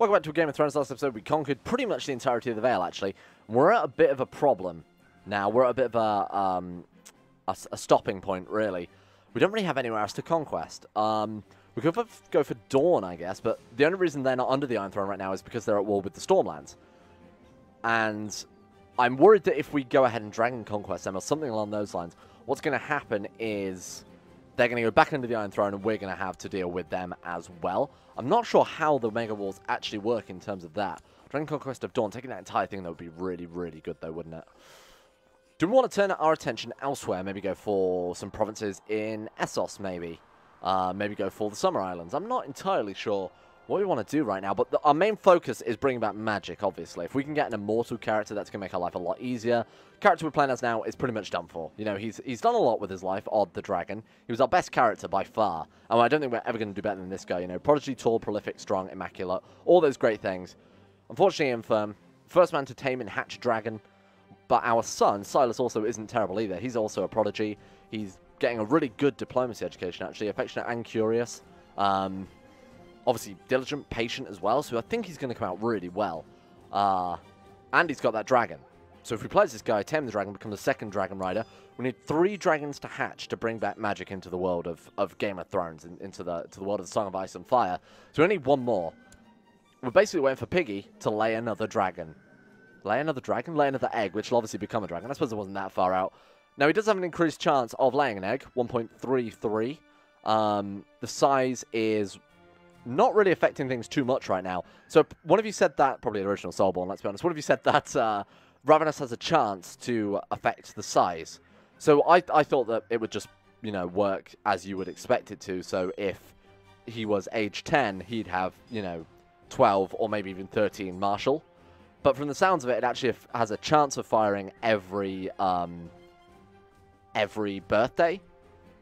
Welcome back to a Game of Thrones. Last episode, we conquered pretty much the entirety of the Vale, actually. We're at a bit of a problem now. We're at a bit of a, um, a, a stopping point, really. We don't really have anywhere else to conquest. Um, we could go for Dorne, I guess, but the only reason they're not under the Iron Throne right now is because they're at war with the Stormlands. And I'm worried that if we go ahead and Dragon Conquest them or something along those lines, what's going to happen is they're going to go back into the Iron Throne and we're going to have to deal with them as well. I'm not sure how the Mega Wars actually work in terms of that. Dragon Conquest of Dorne, taking that entire thing, that would be really, really good though, wouldn't it? Do we want to turn our attention elsewhere? Maybe go for some provinces in Essos, maybe? Uh, maybe go for the Summer Islands. I'm not entirely sure what we want to do right now, but the, our main focus is bringing back magic, obviously. If we can get an immortal character, that's going to make our life a lot easier. Character we're playing as now is pretty much done for. You know, he's he's done a lot with his life, Odd the Dragon. He was our best character by far. And I don't think we're ever going to do better than this guy. You know, Prodigy, tall, prolific, strong, immaculate, all those great things. Unfortunately, infirm. First man to tame and hatch dragon. But our son, Silas, also isn't terrible either. He's also a prodigy. He's getting a really good diplomacy education, actually. Affectionate and curious. Um, obviously diligent, patient as well, so I think he's going to come out really well. Uh, and he's got that dragon. So if we play this guy, tame the dragon, become the second dragon rider, we need three dragons to hatch to bring back magic into the world of, of Game of Thrones, in, into the to the world of the Song of Ice and Fire. So we need one more. We're basically waiting for Piggy to lay another dragon. Lay another dragon? Lay another egg, which will obviously become a dragon. I suppose it wasn't that far out. Now, he does have an increased chance of laying an egg, 1.33. Um, the size is not really affecting things too much right now. So one of you said that, probably the original Soulborn, let's be honest, one of you said that uh, Ravenous has a chance to affect the size. So I, I thought that it would just, you know, work as you would expect it to. So if he was age 10, he'd have, you know, 12 or maybe even 13 Marshal. But from the sounds of it, it actually has a chance of firing every um, every birthday.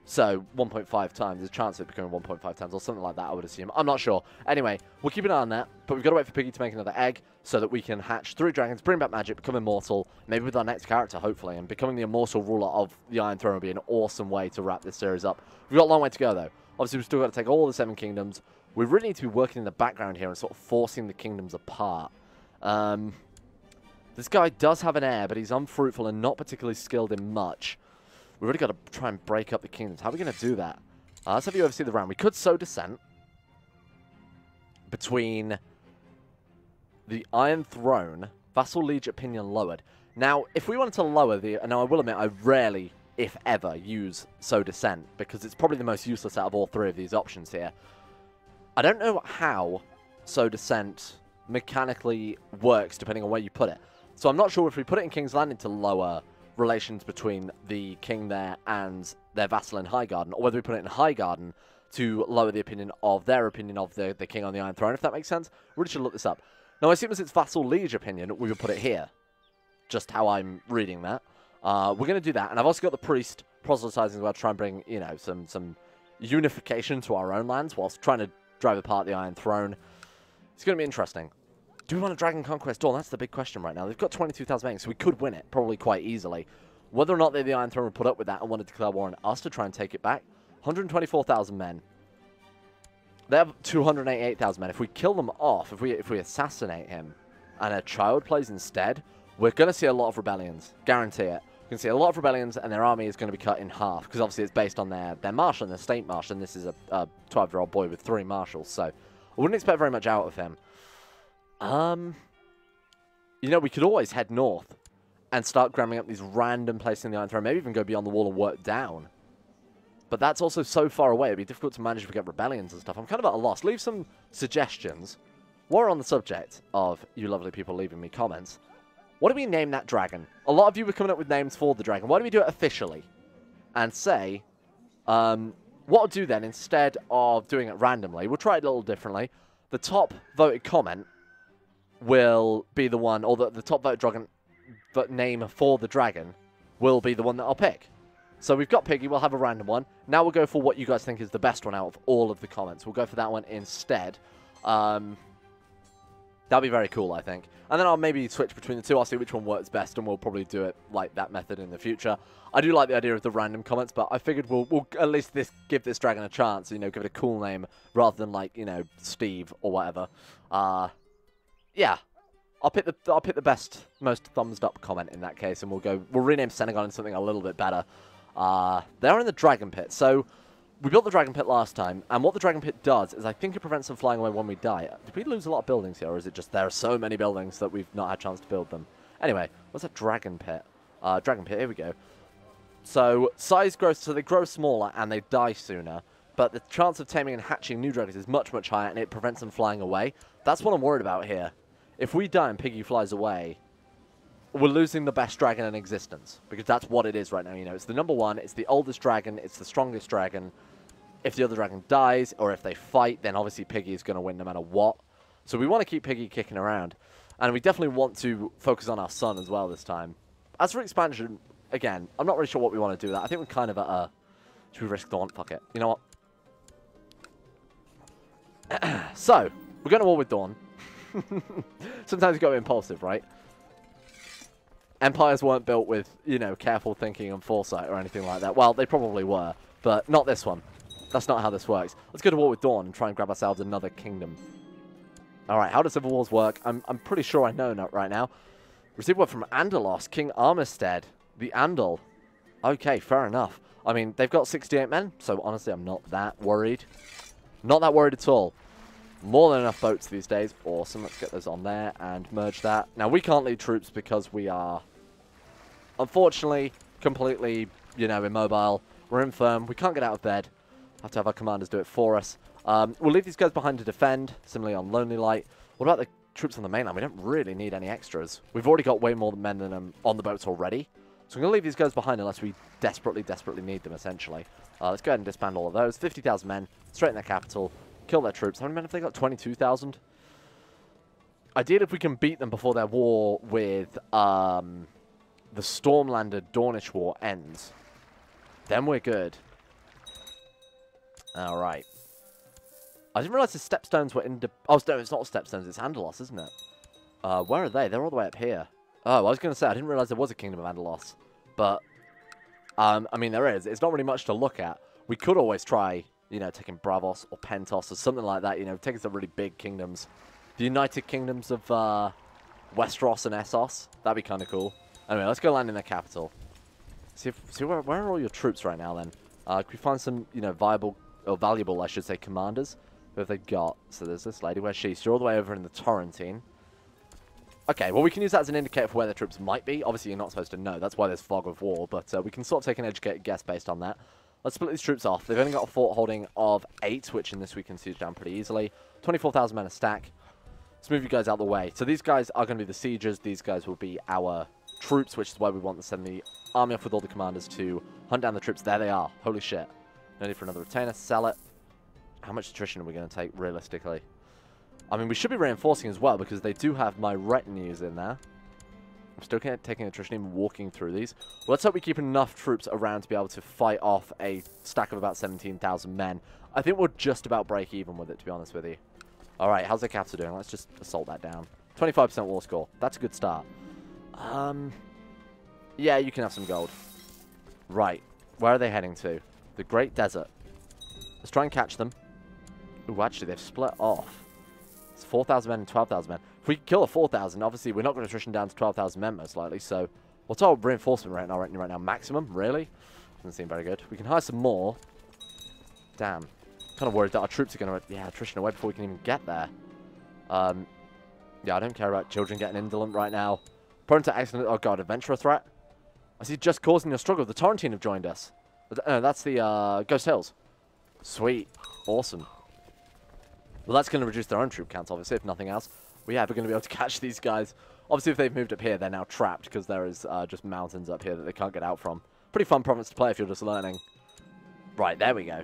So 1.5 times, there's a chance of it becoming 1.5 times or something like that, I would assume. I'm not sure. Anyway, we'll keep an eye on that, but we've got to wait for Piggy to make another egg so that we can hatch three dragons, bring back magic, become immortal, maybe with our next character, hopefully, and becoming the immortal ruler of the Iron Throne would be an awesome way to wrap this series up. We've got a long way to go, though. Obviously, we've still got to take all the Seven Kingdoms. We really need to be working in the background here and sort of forcing the kingdoms apart. Um, this guy does have an heir, but he's unfruitful and not particularly skilled in much. We've really got to try and break up the kingdoms. How are we going to do that? Uh, let's have you oversee the round. We could sow dissent between the Iron Throne, Vassal Liege Opinion lowered. Now, if we wanted to lower the... Now, I will admit, I rarely, if ever, use sow dissent because it's probably the most useless out of all three of these options here. I don't know how sow dissent mechanically works depending on where you put it. So I'm not sure if we put it in King's Landing to lower relations between the king there and their vassal in Highgarden, or whether we put it in Highgarden to lower the opinion of their opinion of the, the king on the Iron Throne, if that makes sense. We really should look this up. Now, I assume as it's vassal liege opinion, we would put it here. Just how I'm reading that. Uh, we're going to do that, and I've also got the priest proselytizing as well to bring, you know, some, some unification to our own lands whilst trying to drive apart the Iron Throne. It's going to be interesting. Do we want a Dragon Conquest Dorne? That's the big question right now. They've got 22,000 banks, so we could win it, probably quite easily. Whether or not they, the Iron Throne would put up with that and want to declare war on us to try and take it back, 124,000 men. They have 288,000 men. If we kill them off, if we if we assassinate him, and a child plays instead, we're going to see a lot of rebellions. Guarantee it. We can see a lot of rebellions, and their army is going to be cut in half, because obviously it's based on their, their marshal and their state marshal, and this is a 12-year-old boy with three marshals, so I wouldn't expect very much out of him. Um, you know, we could always head north and start grabbing up these random places in the Iron Throne. Maybe even go beyond the wall and work down. But that's also so far away. It'd be difficult to manage if we get rebellions and stuff. I'm kind of at a loss. Leave some suggestions. We're on the subject of you lovely people leaving me comments, what do we name that dragon? A lot of you were coming up with names for the dragon. Why don't we do it officially? And say, um, what I'll do then, instead of doing it randomly, we'll try it a little differently. The top voted comment will be the one, or the, the top vote dragon but name for the dragon will be the one that I'll pick. So we've got Piggy, we'll have a random one. Now we'll go for what you guys think is the best one out of all of the comments. We'll go for that one instead. Um, that'll be very cool, I think. And then I'll maybe switch between the two. I'll see which one works best, and we'll probably do it like that method in the future. I do like the idea of the random comments, but I figured we'll, we'll at least this give this dragon a chance, you know, give it a cool name rather than like, you know, Steve or whatever. Uh, yeah, I'll pick the I'll pick the best, most thumbs up comment in that case, and we'll go. We'll rename Senegal into something a little bit better. Uh, they're in the Dragon Pit, so we built the Dragon Pit last time, and what the Dragon Pit does is I think it prevents them flying away when we die. Did we lose a lot of buildings here, or is it just there are so many buildings that we've not had a chance to build them? Anyway, what's that Dragon Pit? Uh, Dragon Pit, here we go. So size grows, so they grow smaller and they die sooner, but the chance of taming and hatching new dragons is much, much higher, and it prevents them flying away. That's what I'm worried about here. If we die and Piggy flies away, we're losing the best dragon in existence because that's what it is right now. You know, it's the number one, it's the oldest dragon, it's the strongest dragon. If the other dragon dies or if they fight, then obviously Piggy is going to win no matter what. So we want to keep Piggy kicking around, and we definitely want to focus on our son as well this time. As for expansion, again, I'm not really sure what we want to do with that. I think we're kind of at a... Should we risk Dorne? Fuck it. You know what? so, we're going to war with Dorne. Sometimes you got to be impulsive, right? Empires weren't built with, you know, careful thinking and foresight or anything like that. Well, they probably were, but not this one. That's not how this works. Let's go to war with Dorne and try and grab ourselves another kingdom. Alright, how do Civil Wars work? I'm, I'm pretty sure I know not right now. Receive word from Andalos, King Armistead, the Andal. Okay, fair enough. I mean, they've got 68 men, so honestly, I'm not that worried. Not that worried at all. More than enough boats these days. Awesome. Let's get those on there and merge that. Now, we can't lead troops because we are, unfortunately, completely, you know, immobile. We're infirm. We can't get out of bed. Have to have our commanders do it for us. Um, we'll leave these guys behind to defend, similarly on Lonely Light. What about the troops on the mainland? We don't really need any extras. We've already got way more men than them on the boats already. So I'm going to leave these guys behind unless we desperately, desperately need them, essentially. Uh, let's go ahead and disband all of those. 50,000 men, straight in their capital kill their troops. How many men have they got? 22,000? Ideally, if we can beat them before their war with um, the Stormlander Dornish War ends, then we're good. All right. I didn't realize the stepstones were in... Oh, no, it's not stepstones. It's Andalos, isn't it? Uh, where are they? They're all the way up here. Oh, I was going to say, I didn't realize there was a Kingdom of Andalos. But, um, I mean, there is. It's not really much to look at. We could always try you know, taking Braavos or Pentos or something like that, you know, taking some really big kingdoms. The United Kingdoms of uh, Westeros and Essos, that'd be kind of cool. Anyway, let's go land in the capital. See, if, see where, where are all your troops right now then? Uh, can we find some, you know, viable, or valuable, I should say, commanders? Who have they got? So there's this lady, where's she? You're all the way over in the Torrentine. Okay, well, we can use that as an indicator for where the troops might be. Obviously, you're not supposed to know. That's why there's fog of war, but uh, we can sort of take an educated guess based on that. Let's split these troops off. They've only got a fort holding of 8, which in this we can siege down pretty easily. 24,000 men a stack. Let's move you guys out of the way. So these guys are going to be the siegers. These guys will be our troops, which is why we want to send the army off with all the commanders to hunt down the troops. There they are. Holy shit. No need for another retainer. Sell it. How much attrition are we going to take, realistically? I mean, we should be reinforcing as well, because they do have my retinues in there. I'm still taking attrition even walking through these. let's hope we keep enough troops around to be able to fight off a stack of about 17,000 men. I think we're just about break even with it, to be honest with you. All right, how's the capital doing? Let's just assault that down. 25% war score. That's a good start. Um, yeah, you can have some gold. Right. Where are they heading to? The Great Desert. Let's try and catch them. Ooh, actually, they've split off. It's 4,000 men and 12,000 men. We kill a 4,000, obviously we're not going to attrition down to 12,000 men most likely. So what's our reinforcement right now? Right, right now, maximum? Really? Doesn't seem very good. We can hire some more. Damn. Kind of worried that our troops are going to, yeah, attrition away before we can even get there. Um, yeah, I don't care about children getting indolent right now. Prone to accident. Oh god, adventurer threat. I see just causing a struggle. The Torrentine have joined us. Uh, that's the uh, Ghost Hills. Sweet. Awesome. Well, that's going to reduce their own troop count, obviously, if nothing else. We we're going to be able to catch these guys. Obviously, if they've moved up here, they're now trapped because there is uh, just mountains up here that they can't get out from. Pretty fun province to play if you're just learning. Right, there we go.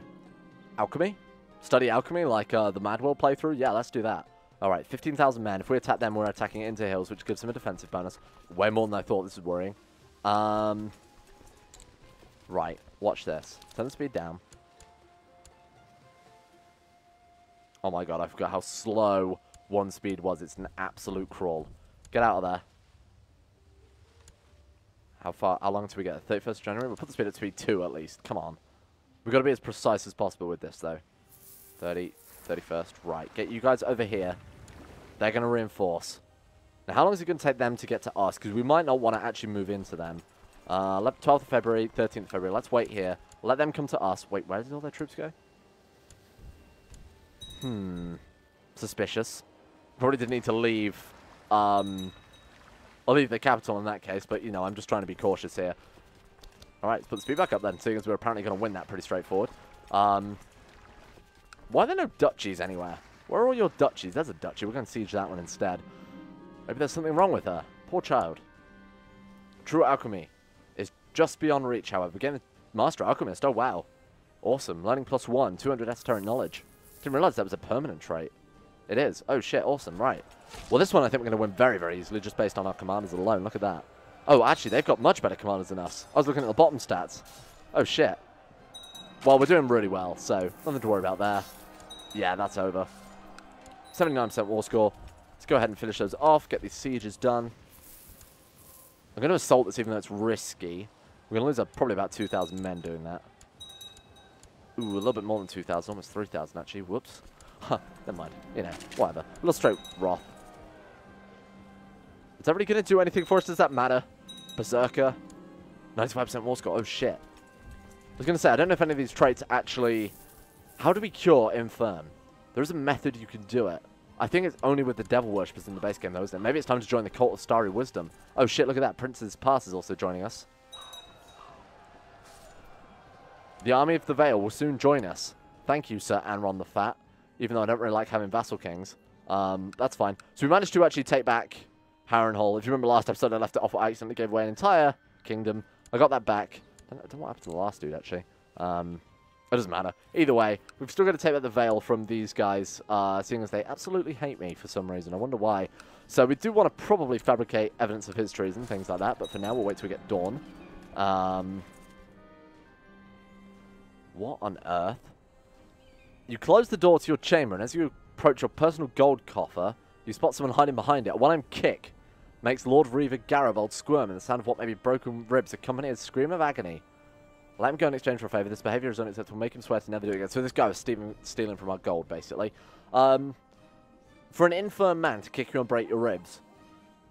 Alchemy? Study alchemy like uh, the Madwell playthrough? Yeah, let's do that. Alright, 15,000 men. If we attack them, we're attacking into hills, which gives them a defensive bonus. Way more than I thought. This is worrying. Um, right, watch this. Turn the speed down. Oh my god, I forgot how slow one speed was. It's an absolute crawl. Get out of there. How far? How long do we get? 31st January? We'll put the speed at 2 at least. Come on. We've got to be as precise as possible with this, though. 30, 31st. Right. Get you guys over here. They're going to reinforce. Now, how long is it going to take them to get to us? Because we might not want to actually move into them. Uh, 12th of February, 13th of February. Let's wait here. Let them come to us. Wait, where did all their troops go? Hmm. Suspicious. Probably didn't need to leave. Um, I'll leave the capital in that case, but, you know, I'm just trying to be cautious here. All right, let's put the speed back up then, seeing as we're apparently going to win that pretty straightforward. Um, why are there no duchies anywhere? Where are all your duchies? There's a duchy. We're going to siege that one instead. Maybe there's something wrong with her. Poor child. True alchemy is just beyond reach, however. Getting Master Alchemist. Oh, wow. Awesome. Learning plus one. 200 esoteric knowledge. Didn't realize that was a permanent trait. It is. Oh, shit. Awesome. Right. Well, this one I think we're going to win very, very easily just based on our commanders alone. Look at that. Oh, actually, they've got much better commanders than us. I was looking at the bottom stats. Oh, shit. Well, we're doing really well, so nothing to worry about there. Yeah, that's over. 79% war score. Let's go ahead and finish those off, get these sieges done. I'm going to assault this even though it's risky. We're going to lose probably about 2,000 men doing that. Ooh, a little bit more than 2,000, almost 3,000 actually. Whoops. Huh, never mind. You know, whatever. Little straight Wrath. Is everybody going to do anything for us? Does that matter? Berserker. 95% war score. Oh, shit. I was going to say, I don't know if any of these traits actually... How do we cure Infirm? There is a method you can do it. I think it's only with the Devil Worshippers in the base game, though, isn't it? Maybe it's time to join the Cult of Starry Wisdom. Oh, shit, look at that. Prince's Pass is also joining us. The Army of the Vale will soon join us. Thank you, Sir Anron the Fat. Even though I don't really like having vassal kings. Um, that's fine. So we managed to actually take back Harrenhal. If you remember last episode, I left it off. I accidentally gave away an entire kingdom. I got that back. I don't, know what happened to the last dude, actually. Um, it doesn't matter. Either way, we've still got to take back the Vale from these guys, uh, seeing as they absolutely hate me for some reason. I wonder why. So we do want to probably fabricate evidence of his treason, things like that, but for now we'll wait till we get Dorne. Um, what on earth? You close the door to your chamber, and as you approach your personal gold coffer, you spot someone hiding behind it. A one-armed kick makes Lord Reaver Garibald squirm, and the sound of what may be broken ribs accompany a scream of agony. Let him go in exchange for a favour. This behaviour is unacceptable. Make him swear to never do it again. So this guy was stealing, stealing from our gold, basically. Um, for an infirm man to kick you and break your ribs,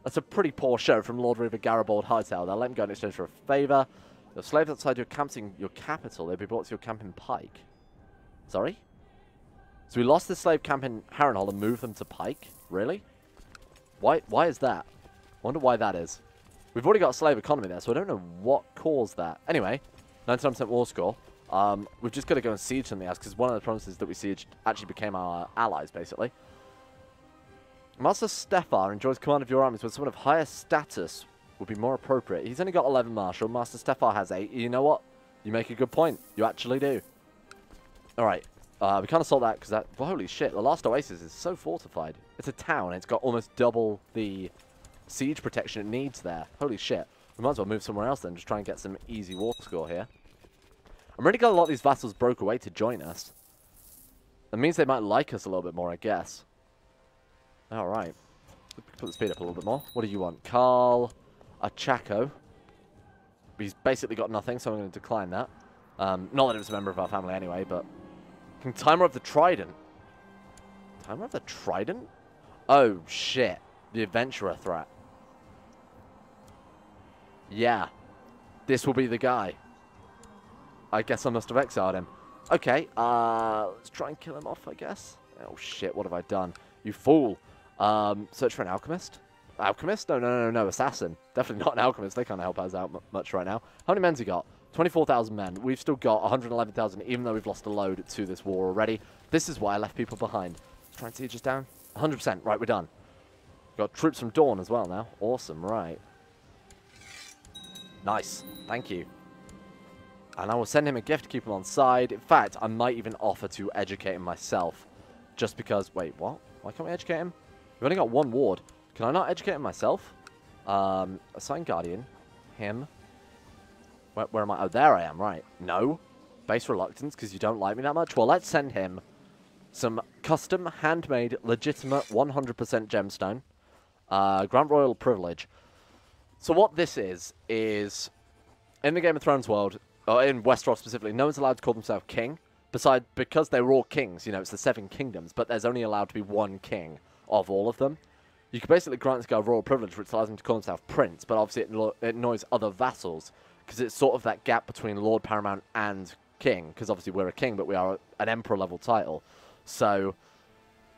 that's a pretty poor show from Lord Reaver Garibaldi Hightower. They'll let him go in exchange for a favour. The slaves outside your camping, your capital, they'll be brought to your camp in Pike. Sorry? So we lost the slave camp in Harrenhal and moved them to Pike? Really? Why, why is that? wonder why that is. We've already got a slave economy there, so I don't know what caused that. Anyway, 99% war score. Um, we've just got to go and siege something else, because one of the promises that we sieged actually became our allies, basically. Master Stefar enjoys command of your armies, but someone of higher status would be more appropriate. He's only got 11 martial. Master Stefar has 8. You know what? You make a good point. You actually do. Alright. Uh, we can't assault that because that... Holy shit. The last oasis is so fortified. It's a town. It's got almost double the siege protection it needs there. Holy shit. We might as well move somewhere else then. Just try and get some easy war score here. I'm really glad a lot of these vassals broke away to join us. That means they might like us a little bit more, I guess. Alright. Put the speed up a little bit more. What do you want? Carl Achaco. He's basically got nothing, so I'm going to decline that. Um, not that it was a member of our family anyway, but... Timur of the Trident. Timur of the Trident? Oh, shit. The Adventurer threat. Yeah. This will be the guy. I guess I must have exiled him. Okay, uh, let's try and kill him off, I guess. Oh, shit, what have I done? You fool. Um, search for an alchemist? Alchemist? No, no, no, no, assassin. Definitely not an alchemist. They can't help us out much right now. How many men's he got? 24,000 men. We've still got 111,000, even though we've lost a load to this war already. This is why I left people behind. Try and siege us down. 100%. Right, we're done. Got troops from Dorne as well now. Awesome, right. Nice. Thank you. And I will send him a gift to keep him on side. In fact, I might even offer to educate him myself. Just because... Wait, what? Why can't we educate him? We've only got one ward. Can I not educate him myself? Um, assign Guardian. Him. Where, where am I? Oh, there I am. Right. No. Base reluctance because you don't like me that much. Well, let's send him some custom, handmade, legitimate 100% gemstone. Uh, Grand Royal Privilege. So what this is, is in the Game of Thrones world, or in Westeros specifically, no one's allowed to call themselves king. Besides, because they were all kings, you know, it's the Seven Kingdoms, but there's only allowed to be one king of all of them. You could basically grant this guy royal privilege, which allows him to call himself prince, but obviously it, it annoys other vassals because it's sort of that gap between Lord Paramount and King, because obviously we're a king, but we are an emperor level title. So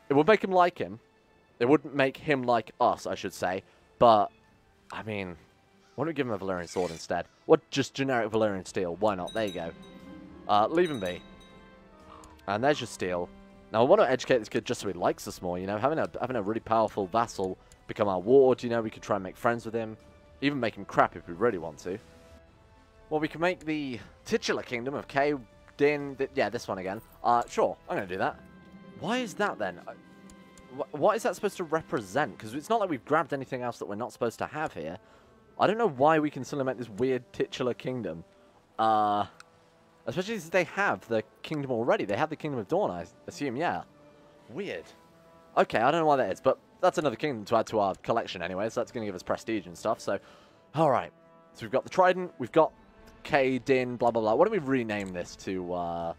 it would make him like him. It wouldn't make him like us, I should say. But, I mean, why don't we give him a Valyrian sword instead? What, just generic Valyrian steel? Why not? There you go. Uh, leave him be. And there's your steel. Now, I want to educate this kid just so he likes us more, you know, having a, having a really powerful vassal become our ward, you know, we could try and make friends with him, even make him crap if we really want to. Well, we can make the titular kingdom of Kay, Din, th yeah, this one again. Uh, sure, I'm going to do that. Why is that then? Uh, what is that supposed to represent? Because it's not like we've grabbed anything else that we're not supposed to have here. I don't know why we can still make this weird titular kingdom. Uh, especially since they have the kingdom already. They have the kingdom of Dorne, I assume, yeah. Weird. Okay, I don't know why that is, but that's another kingdom to add to our collection anyway, so that's going to give us prestige and stuff, so... Alright, so we've got the Trident, we've got Din, blah, blah, blah. What do we rename this to, uh,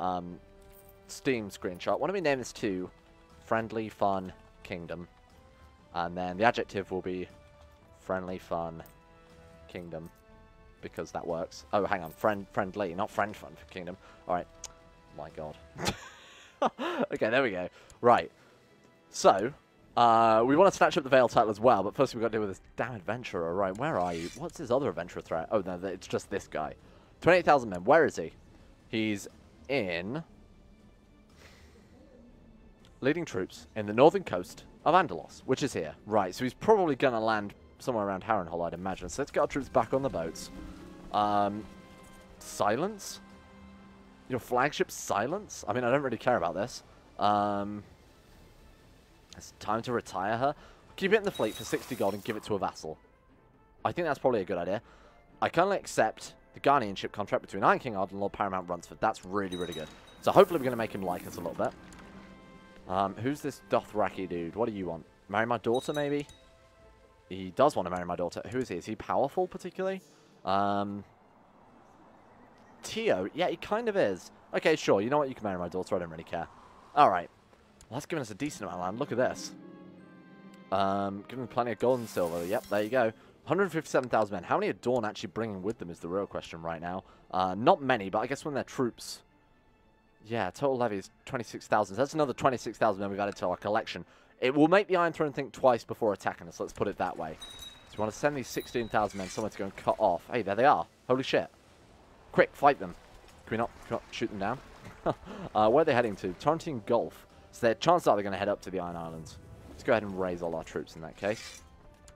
um, Steam screenshot? What don't we name this to? Friendly Fun Kingdom. And then the adjective will be Friendly Fun Kingdom. Because that works. Oh, hang on. Friend, friendly, not friend fun Kingdom. Alright. My god. okay, there we go. Right. So, uh, we want to snatch up the Vale title as well, but first we've got to deal with this damn adventurer. Right, where are you? What's this other adventurer threat? Oh, no, it's just this guy. 28,000 men. Where is he? He's in... Leading troops in the northern coast of Andalos, which is here. Right, so he's probably going to land somewhere around Harrenhal, I'd imagine. So let's get our troops back on the boats. Um, silence? Your flagship silence? I mean, I don't really care about this. Um... It's time to retire her. Keep it in the fleet for 60 gold and give it to a vassal. I think that's probably a good idea. I kindly accept the guardianship contract between Iron King Ard and Lord Paramount Runsford. That's really, really good. So hopefully we're going to make him like us a little bit. Um, who's this Dothraki dude? What do you want? Marry my daughter, maybe? He does want to marry my daughter. Who is he? Is he powerful, particularly? Um, Tio. Yeah, he kind of is. Okay, sure. You know what? You can marry my daughter. I don't really care. All right. Well, that's given us a decent amount of land. Look at this. Um, giving plenty of gold and silver. Yep, there you go. 157,000 men. How many are Dorne actually bringing with them is the real question right now. Uh, not many, but I guess when they're troops... Yeah, total levy is 26,000. So that's another 26,000 men we've added to our collection. It will make the Iron Throne think twice before attacking us, let's put it that way. So we want to send these 16,000 men somewhere to go and cut off. Hey, there they are. Holy shit. Quick, fight them. Can we not, can we not shoot them down? uh, where are they heading to? Torrentine Gulf. So their chances are they're going to head up to the Iron Islands. Let's go ahead and raise all our troops in that case.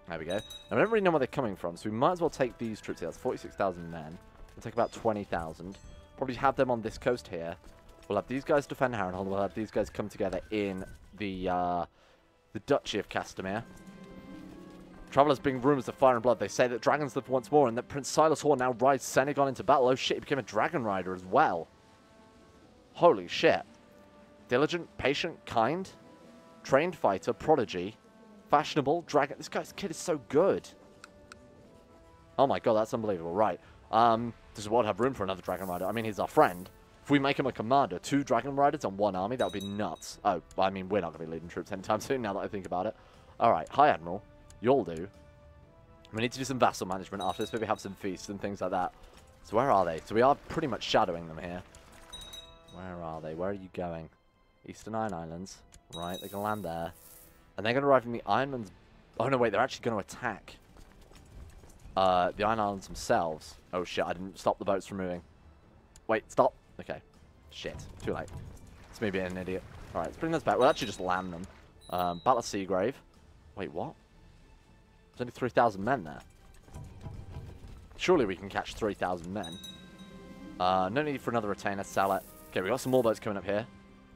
There we go. Now, I don't really know where they're coming from, so we might as well take these troops here. That's 46,000 men. We'll take about 20,000. Probably have them on this coast here. We'll have these guys defend Harrenhal. We'll have these guys come together in the uh, the Duchy of Castamere. Travelers bring rumors of fire and blood. They say that dragons live once more and that Prince Silas Horn now rides Senegon into battle. Oh shit, he became a dragon rider as well. Holy shit. Diligent, patient, kind, trained fighter, prodigy, fashionable, dragon. This guy's kid is so good. Oh my god, that's unbelievable. Right. Um, does the world have room for another dragon rider? I mean, he's our friend. If we make him a commander, two dragon riders on one army, that would be nuts. Oh, I mean, we're not going to be leading troops anytime soon now that I think about it. All right, High Admiral, you'll do. We need to do some vassal management after this, maybe have some feasts and things like that. So where are they? So we are pretty much shadowing them here. Where are they? Where are you going? Eastern Iron Islands. Right, they're going to land there. And they're going to arrive in the Ironman's... Oh, no, wait, they're actually going to attack uh, the Iron Islands themselves. Oh, shit, I didn't stop the boats from moving. Wait, stop. Okay. Shit, too late. It's me being an idiot. Alright, let's bring those back. We'll actually just land them. Um, Battle of Seagrave. Wait, what? There's only 3,000 men there. Surely we can catch 3,000 men. Uh, no need for another retainer. Sell it. Okay, we got some more boats coming up here.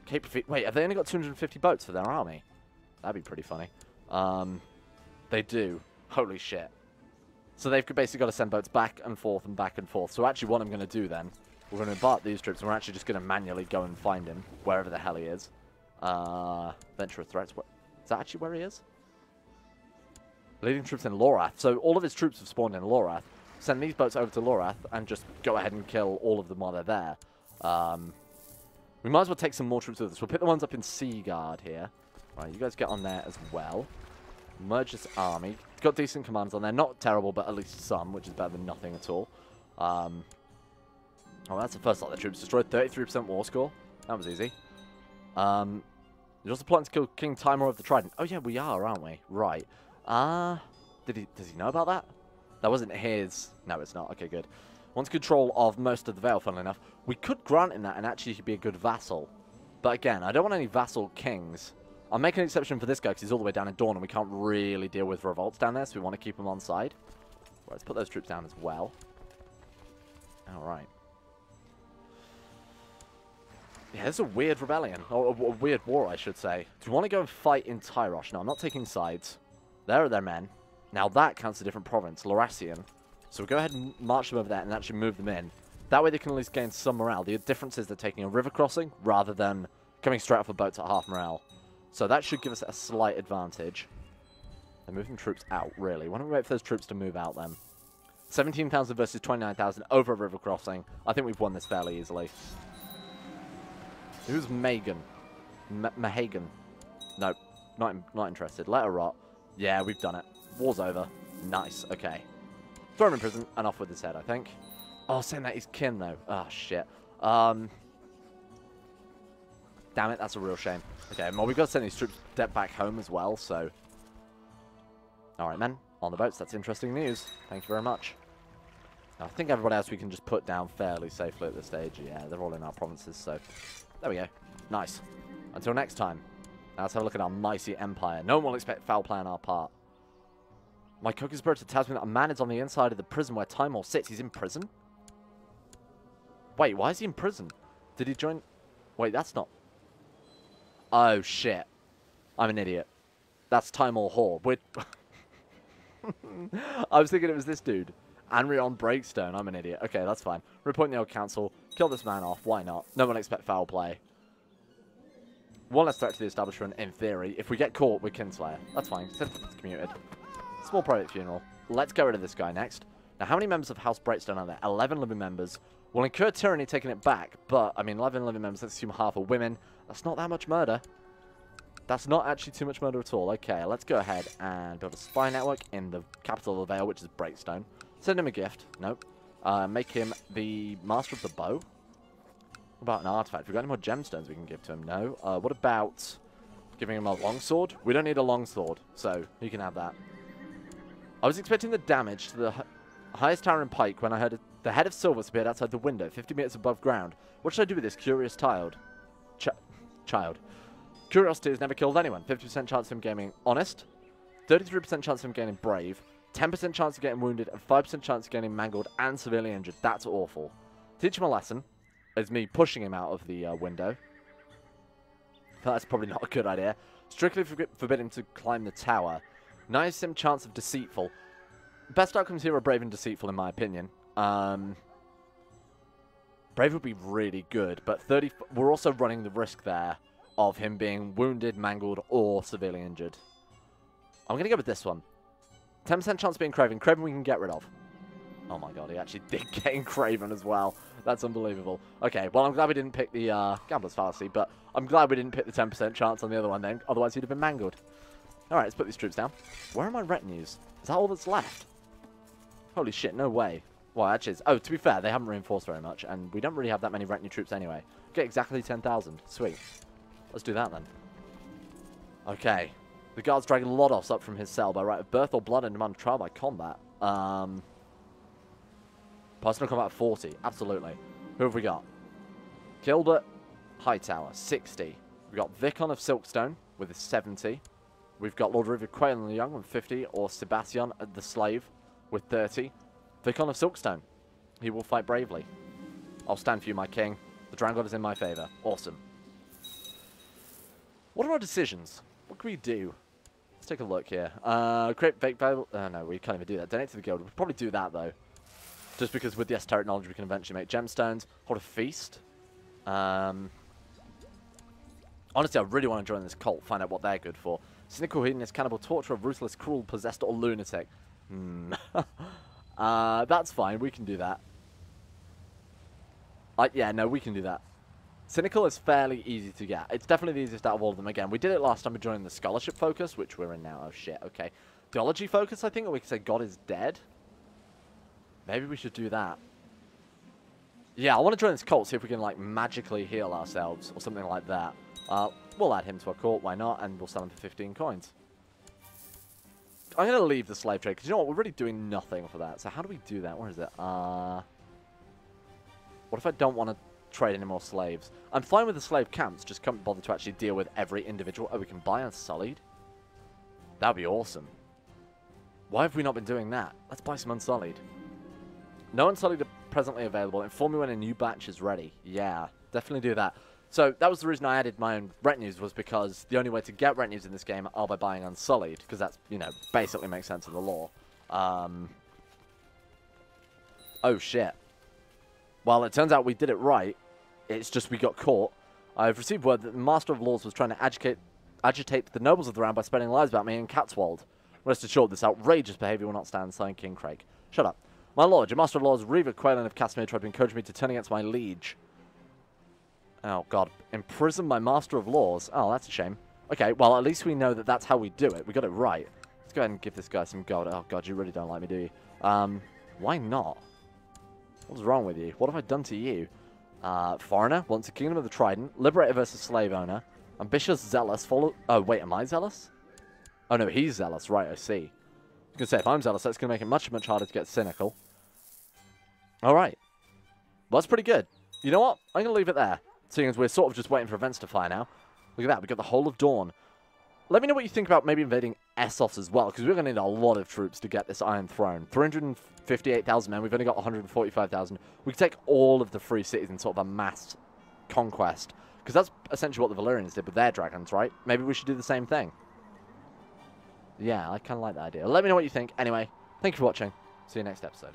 Cape Wait, have they only got 250 boats for their army? That'd be pretty funny. Um, they do. Holy shit. So they've basically got to send boats back and forth and back and forth. So actually what I'm going to do then, we're going to embark these troops and we're actually just going to manually go and find him, wherever the hell he is. Uh, Venture of Threats. Is that actually where he is? Leading troops in Lorath. So all of his troops have spawned in Lorath. Send these boats over to Lorath and just go ahead and kill all of them while they're there. Um, we might as well take some more troops with us. We'll pick the ones up in Seagard here. Right, you guys get on there as well. Merge this army. Got decent commands on there. Not terrible, but at least some, which is better than nothing at all. Um, oh, that's the first lot of the troops destroyed. 33% war score. That was easy. Um, you're also plotting to kill King Timur of the Trident. Oh, yeah, we are, aren't we? Right. Ah, uh, did he? Does he know about that? That wasn't his. No, it's not. Okay, good. Wants control of most of the Vale, funnily enough. We could grant him that and actually be a good vassal. But again, I don't want any vassal kings. I'll make an exception for this guy because he's all the way down in Dorne and we can't really deal with revolts down there, so we want to keep him on side. Let's put those troops down as well. Alright. Yeah, is a weird rebellion. Or a, a weird war, I should say. Do you want to go and fight in Tyrosh? No, I'm not taking sides. There are their men. Now that counts a different province, Lorasian. So we'll go ahead and march them over there and actually move them in. That way they can at least gain some morale. The difference is they're taking a river crossing rather than coming straight off a boat at half morale. So that should give us a slight advantage. They're moving troops out, really. Why don't we wait for those troops to move out then? 17,000 versus 29,000 over a river crossing. I think we've won this fairly easily. Who's Megan? Mahagan? Nope. Not, not interested. Let her rot. Yeah, we've done it. War's over. Nice. Okay. Throw him in prison and off with his head, I think. Oh, saying that he's kin, though. Oh, shit. Um, Damn it, that's a real shame. Okay, well, we've got to send these troops back home as well, so... Alright, men. On the boats. That's interesting news. Thank you very much. I think everybody else we can just put down fairly safely at this stage. Yeah, they're all in our provinces, so... There we go. Nice. Until next time. Now let's have a look at our mighty empire. No one will expect foul play on our part. My spirit tells me that a man is on the inside of the prison where Timur sits. He's in prison? Wait, why is he in prison? Did he join... Wait, that's not... Oh, shit. I'm an idiot. That's Timur Hall. We're... I was thinking it was this dude. Anrion Breakstone. I'm an idiot. Okay, that's fine. Report the old council. Kill this man off. Why not? No one expect foul play. One less threat to the establishment, in theory. If we get caught, we're Kinslayer. That's fine. Sentence commuted. Small private funeral. Let's get rid of this guy next. Now, how many members of House Brightstone are there? 11 living members. We'll incur tyranny taking it back, but, I mean, 11 living members, let's assume half are women. That's not that much murder. That's not actually too much murder at all. Okay, let's go ahead and build a spy network in the capital of the Vale, which is Breakstone. Send him a gift. Nope. Uh, make him the master of the bow. What about an artifact? We've got any more gemstones we can give to him? No. Uh, what about giving him a longsword? We don't need a longsword, so he can have that. I was expecting the damage to the highest tower in Pike when I heard the head of Silvus appeared outside the window, 50 meters above ground. What should I do with this curious child? Ch child. Curiosity has never killed anyone. 50% chance of him getting honest, 33% chance of him getting brave, 10% chance of getting wounded, and 5% chance of getting mangled and severely injured. That's awful. Teach him a lesson is me pushing him out of the uh, window. That's probably not a good idea. Strictly for forbid him to climb the tower. Nice sim chance of deceitful. Best outcomes here are brave and deceitful in my opinion. Um, brave would be really good, but 30. We're also running the risk there of him being wounded, mangled, or severely injured. I'm going to go with this one. 10% chance of being Craven. Craven we can get rid of. Oh my god, he actually did get in Craven as well. That's unbelievable. Okay, well, I'm glad we didn't pick the uh, Gambler's Fallacy, but I'm glad we didn't pick the 10% chance on the other one then, otherwise he'd have been mangled. Alright, let's put these troops down. Where are my retinues? Is that all that's left? Holy shit, no way. Well, actually, oh, to be fair, they haven't reinforced very much, and we don't really have that many retinue troops anyway. Get exactly 10,000. Sweet. Let's do that then. Okay. The guard's dragging Lodos up from his cell by right of birth or blood and demand trial by combat. Um, personal combat 40. Absolutely. Who have we got? Gilbert Hightower, 60. We've got Vicon of Silkstone with a 70. We've got Lord River Quail and the Young with 50, or Sebastian the Slave with 30. Vicon of Silkstone. He will fight bravely. I'll stand for you, my king. The Drown God is in my favour. Awesome. What are our decisions? What can we do? Let's take a look here. Uh, create fake Bible. Uh, no, we can't even do that. Donate to the guild. We'll probably do that, though. Just because with the esoteric knowledge, we can eventually make gemstones. Hold a feast. Um, honestly, I really want to join this cult. Find out what they're good for. Cynical, hedonist, cannibal, torturer, ruthless, cruel, possessed, or lunatic. Hmm. uh, that's fine. We can do that. Uh, yeah, no, we can do that. Cynical is fairly easy to get. It's definitely the easiest out of all of them. Again, we did it last time we joined the Scholarship focus, which we're in now. Oh, shit. Okay. Theology focus, I think, or we could say God is dead. Maybe we should do that. Yeah, I want to join this cult, see if we can, like, magically heal ourselves or something like that. Uh, we'll add him to our court, why not? And we'll sell him for 15 coins. I'm going to leave the slave trade, because you know what? We're really doing nothing for that. So how do we do that? Where is it? Uh, what if I don't want to trade any more slaves? I'm fine with the slave camps, just can't bother to actually deal with every individual. Oh, we can buy Unsullied? That'd be awesome. Why have we not been doing that? Let's buy some Unsullied. No Unsullied are presently available. Inform me when a new batch is ready. Yeah, definitely do that. So that was the reason I added my own retinues was because the only way to get retinues in this game are by buying Unsullied, because that's, you know, basically makes sense of the law. Um, oh, shit. Well, it turns out we did it right. It's just we got caught. I've received word that the Master of Laws was trying to agitate, agitate the nobles of the realm by spreading lies about me in Catswold. Rest assured, this outrageous behaviour will not stand, signed King Craig. Shut up. My lord, your Master of Laws, Reaver Quaylen of Castamere tried to encourage me to turn against my liege. Oh, God. Imprison my Master of Laws. Oh, that's a shame. Okay, well, at least we know that that's how we do it. We got it right. Let's go ahead and give this guy some gold. Oh, God, you really don't like me, do you? Um, why not? What's wrong with you? What have I done to you? Uh, foreigner, wants a Kingdom of the Trident. Liberator versus Slave Owner. Ambitious, Zealous, follow... Oh, wait, am I Zealous? Oh, no, he's Zealous. Right, I see. I to say, if I'm Zealous, that's going to make it much, much harder to get Cynical. All right. Well, that's pretty good. You know what? I'm going to leave it there seeing as we're sort of just waiting for events to fire now. Look at that, we've got the whole of Dorne. Let me know what you think about maybe invading Essos as well, because we're going to need a lot of troops to get this Iron Throne. 358,000 men, we've only got 145,000. We could take all of the free cities in sort of a mass conquest, because that's essentially what the Valyrians did with their dragons, right? Maybe we should do the same thing. Yeah, I kind of like that idea. Let me know what you think. Anyway, thank you for watching. See you next episode.